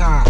time.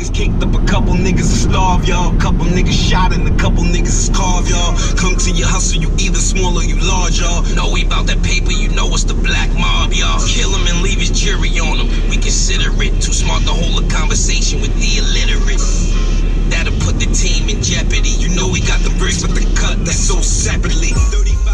niggas kicked up, a couple niggas is starved, y'all. Couple niggas shot and a couple niggas is carved, y'all. Come to your hustle, you either small or you large, y'all. Know we about that paper, you know it's the black mob, y'all. Kill him and leave his jury on him. We consider it too smart to hold a conversation with the illiterate. That'll put the team in jeopardy. You know we got the bricks, but the cut that's so separately. 35